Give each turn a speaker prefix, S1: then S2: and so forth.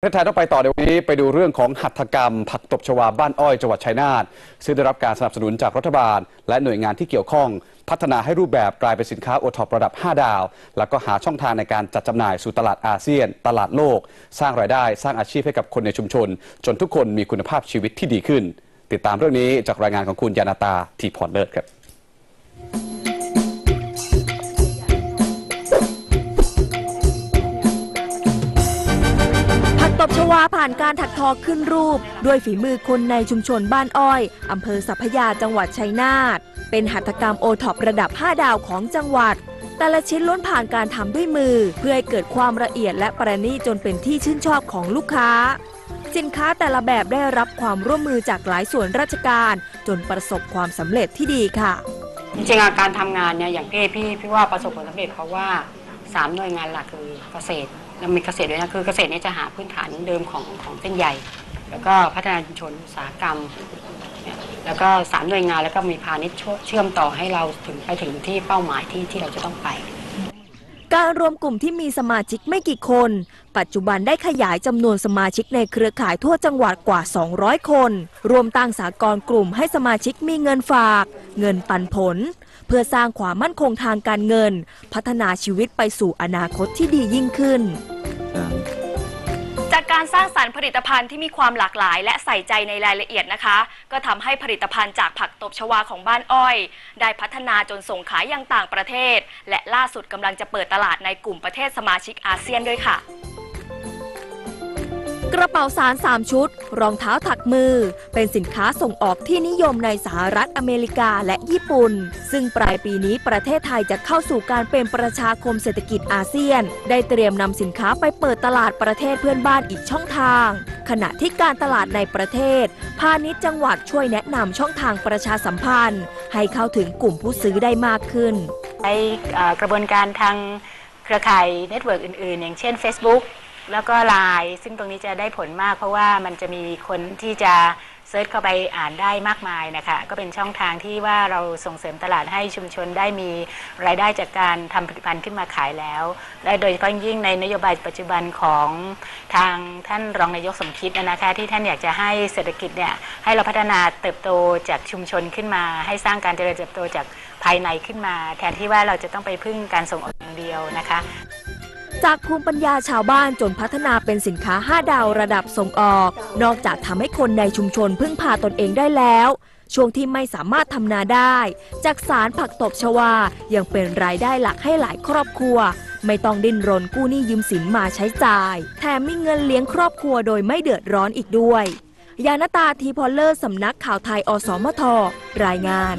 S1: ประเทศไทยต้องไปต่อในวันนี้ไปดูเรื่องของหัตถกรรม ผักตบชวาบ้านอ้อยจังหวัดชัยนาทซึ่งได้รับการสนับสนุนจากรัฐบาล และหน่วยงานที่เกี่ยวข้อง พัฒนาให้รูปแบบกลายเป็นสินค้าโอท็อประดับ 5 ดาว แล้วก็หาช่องทางในการจัดจำหน่ายสู่ตลาดอาเซียน ตลาดโลก สร้างรายได้สร้างอาชีพให้กับคนในชุมชน จนทุกคนมีคุณภาพชีวิตที่ดีขึ้น ติดตามเรื่องนี้จากรายงานของคุณยานาตาทีพรเลิศครับ
S2: บชวาผ่านการถักทอขึ้นรูป ด้วยฝีมือคนในชุมชนบ้านอ้อย อำเภอสัพพยาจังหวัดชัยนาท เป็นหัตถกรรมโอท็อประดับ 5 ดาวของจังหวัด แต่ละชิ้นล้วนผ่านการทำด้วยมือ เพื่อให้เกิดความละเอียดและประณีตจนเป็นที่ชื่นชอบของลูกค้า สินค้าแต่ละแบบได้รับความร่วมมือจากหลายส่วนราชการ จนประสบความสำเร็จที่ดีค่ะ
S3: จริงๆการทำงานเนี่ยอย่างที่พี่พี่ว่าประสบผลสำเร็จเพราะว่าสามหน่วยงานหลักคือเกษตร แล้วมีเกษตรด้วยนะคือเกษตรเนี่ยจะหาพื้นฐานเดิมของของเส้นใหญ่ แล้วก็พัฒนาชุมชนอุตสาหกรรม แล้วก็สามหน่วยงานแล้วก็มีพาณิชย์ช่วยเชื่อมต่อให้เราถึงไปถึงที่เป้าหมายที่ที่เราจะต้องไป
S2: การรวมกลุ่มที่มีสมาชิกไม่กี่คน ปัจจุบันได้ขยายจำนวนสมาชิกในเครือข่ายทั่วจังหวัดกว่า 200 คน รวมตั้งสากลกลุ่มให้สมาชิกมีเงินฝาก เงินปันผล เพื่อสร้างความมั่นคงทางการเงิน พัฒนาชีวิตไปสู่อนาคตที่ดียิ่งขึ้น
S4: จากการสร้างสรรค์ผลิตภัณฑ์ที่มีความหลากหลาย และใส่ใจในรายละเอียดนะคะ ก็ทำให้ผลิตภัณฑ์จากผักตบชวาของบ้านอ้อย ได้พัฒนาจนส่งขายยังต่างประเทศ และล่าสุดกำลังจะเปิดตลาดในกลุ่มประเทศสมาชิกอาเซียนด้วยค่ะ
S2: กระเป๋าสาร 3 ชุด รองเท้าถักมือ เป็นสินค้าส่งออกที่นิยมในสหรัฐอเมริกาและญี่ปุ่น ซึ่งปลายปีนี้ประเทศไทยจะเข้าสู่การเป็นประชาคมเศรษฐกิจอาเซียน ได้เตรียมนำสินค้าไปเปิดตลาดประเทศเพื่อนบ้านอีกช่องทาง ขณะที่การตลาดในประเทศ พาณิชย์จังหวัดช่วยแนะนำช่องทางประชาสัมพันธ์ ให้เข้าถึงกลุ่มผู้ซื้อได้มากขึ้น
S3: ใช้เอ่อกระบวนการทางเครือข่าย network อื่น ๆ อย่างเช่น Facebook แล้วก็ Line ซึ่งตรงนี้จะได้ผลมาก เพราะว่ามันจะมีคนที่จะเซิร์ชเข้าไปอ่านได้มากมายนะคะ ก็เป็นช่องทางที่ว่าเราส่งเสริมตลาดให้ชุมชนได้มีรายได้จากการทำผลิตภัณฑ์ขึ้นมาขายแล้ว และโดยเฉพาะยิ่งในนโยบายปัจจุบันของทางท่านรองนายกสมคิดนะคะ ที่ท่านอยากจะให้เศรษฐกิจเนี่ยให้เราพัฒนาเติบโตจากชุมชนขึ้นมา ให้สร้างการเจริญเติบโตจากภายในขึ้นมา แทนที่ว่าเราจะต้องไปพึ่งการส่งออกอย่างเดียวนะคะ
S2: จากภูมิปัญญาชาวบ้านจนพัฒนาเป็นสินค้า 5 ดาวระดับส่งออก นอกจากทำให้คนในชุมชนพึ่งพาตนเองได้แล้ว ช่วงที่ไม่สามารถทำนาได้ จากสารผักตบชวา ยังเป็นรายได้หลักให้หลายครอบครัว ไม่ต้องดิ้นรนกู้หนี้ยืมสินมาใช้จ่าย แถมมีเงินเลี้ยงครอบครัวโดยไม่เดือดร้อนอีกด้วย ยานตาทีพอลเลอร์สำนักข่าวไทยอสมทรายงาน